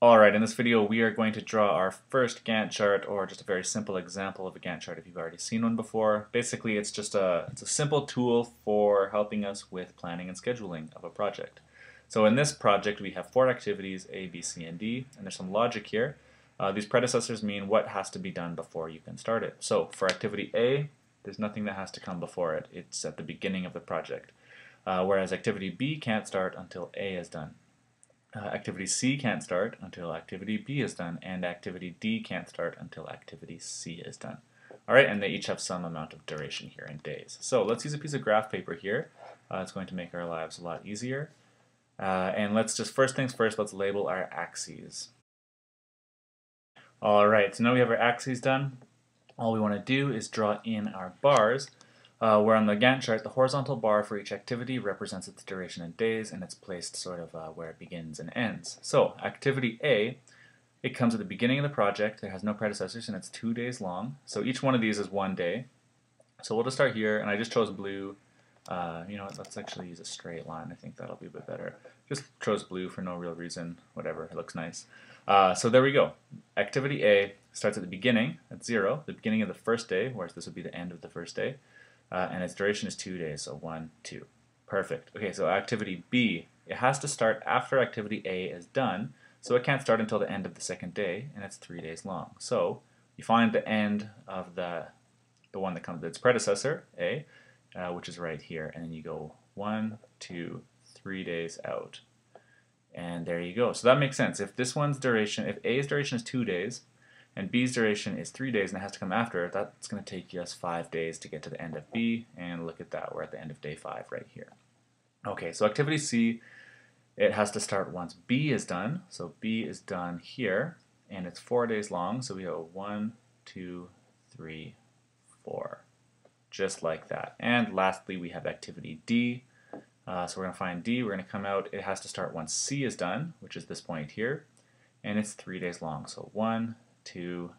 Alright, in this video we are going to draw our first Gantt chart, or just a very simple example of a Gantt chart if you've already seen one before. Basically it's just a, it's a simple tool for helping us with planning and scheduling of a project. So in this project we have four activities, A, B, C, and D, and there's some logic here. Uh, these predecessors mean what has to be done before you can start it. So for activity A, there's nothing that has to come before it. It's at the beginning of the project. Uh, whereas activity B can't start until A is done. Uh, activity C can't start until activity B is done, and activity D can't start until activity C is done. Alright, and they each have some amount of duration here in days. So let's use a piece of graph paper here. Uh, it's going to make our lives a lot easier. Uh, and let's just, first things first, let's label our axes. Alright, so now we have our axes done. All we want to do is draw in our bars uh, where on the Gantt chart, the horizontal bar for each activity represents its duration in days, and it's placed sort of uh, where it begins and ends. So, activity A, it comes at the beginning of the project, it has no predecessors, and it's two days long. So each one of these is one day. So we'll just start here, and I just chose blue. Uh, you know let's actually use a straight line, I think that'll be a bit better. Just chose blue for no real reason, whatever, it looks nice. Uh, so there we go. Activity A starts at the beginning, at zero, the beginning of the first day, whereas this would be the end of the first day uh, and its duration is two days, so one, two. Perfect. Okay, so activity B, it has to start after activity A is done, so it can't start until the end of the second day, and it's three days long. So you find the end of the the one that comes its predecessor, A, uh, which is right here, and then you go one, two, three days out. And there you go. So that makes sense. If this one's duration, if A's duration is two days, and B's duration is three days and it has to come after, that's going to take us five days to get to the end of B, and look at that, we're at the end of day five right here. Okay, so activity C, it has to start once B is done, so B is done here, and it's four days long, so we have one, two, three, four, just like that. And lastly, we have activity D, uh, so we're going to find D, we're going to come out, it has to start once C is done, which is this point here, and it's three days long, so one, two,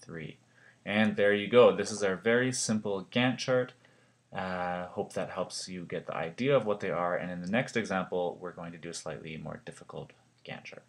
three. And there you go. This is our very simple Gantt chart. Uh, hope that helps you get the idea of what they are. And in the next example, we're going to do a slightly more difficult Gantt chart.